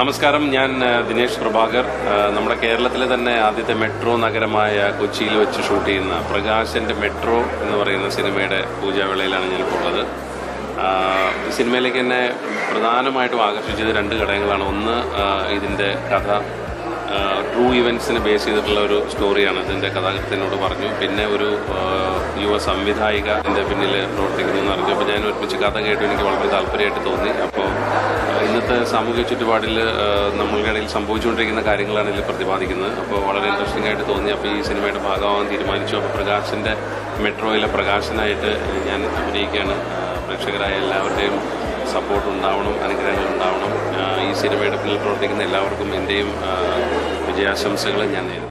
നമസ്കാരം ഞാൻ ദിനേശ് പ്രഭാകർ. നമ്മുടെ കേരളത്തിലെ തന്നെ ആദ്യത്തെ മെട്രോ നഗരമായ കൊച്ചിയിൽ വെച്ച് ഷൂട്ട് ചെയ്യുന്ന പ്രകാശന്റെ മെട്രോ എന്ന് പറയുന്ന സിനിമയുടെ പൂജാവേളയിലാണ് ഞാനിപ്പോൾ ഉള്ളത് സിനിമയിലേക്ക് എന്നെ പ്രധാനമായിട്ടും ആകർഷിച്ചത് രണ്ട് ഘടകങ്ങളാണ്. ഒന്ന് ഇതിന്റെ കഥ ട്രൂ ഇവന്റ്സിനെ ബേസ് ചെയ്തിട്ടുള്ള ഒരു സ്റ്റോറിയാണ് ഇതിന്റെ കഥാകൃത്തിനോട് പറഞ്ഞു. പിന്നെ ഒരു യുവ സംവിധായിക ഇതിന്റെ പിന്നിൽ പ്രവർത്തിക്കുന്നു എന്ന് അറിഞ്ഞു. അപ്പോൾ ഞാൻ ഒരുമിച്ച് കഥ കേട്ടു. എനിക്ക് വളരെ താല്പര്യമായിട്ട് തോന്നി. അപ്പോൾ ഇന്നത്തെ സാമൂഹിക ചുറ്റുപാടിൽ നമ്മൾക്കിടയിൽ സംഭവിച്ചുകൊണ്ടിരിക്കുന്ന കാര്യങ്ങളാണ് ഇതിൽ പ്രതിപാദിക്കുന്നത്. അപ്പോൾ വളരെ ഇൻട്രസ്റ്റിംഗ് ആയിട്ട് തോന്നി. അപ്പോൾ ഈ സിനിമയുടെ ഭാഗമാകാൻ തീരുമാനിച്ചു. അപ്പോൾ പ്രകാശിന്റെ മെട്രോയിലെ പ്രകാശനായിട്ട് ഞാൻ അഭിനയിക്കുകയാണ്. പ്രേക്ഷകരായ എല്ലാവരുടെയും സപ്പോർട്ട് ഉണ്ടാവണം അനുഗ്രഹങ്ങൾ ഉണ്ടാവണം. ഈ സിനിമയുടെ പിന്നിൽ പ്രവർത്തിക്കുന്ന എല്ലാവർക്കും എന്റെയും വിജയാശംസകൾ ഞാൻ നേരുന്നു.